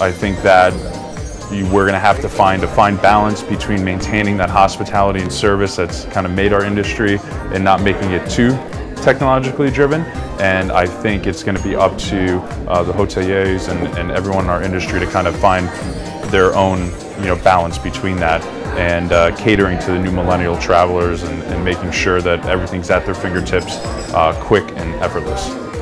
I think that we're going to have to find a fine balance between maintaining that hospitality and service that's kind of made our industry and not making it too technologically driven. And I think it's going to be up to uh, the hoteliers and, and everyone in our industry to kind of find their own you know, balance between that and uh, catering to the new millennial travelers and, and, making sure that everything's at their fingertips uh, quick and effortless.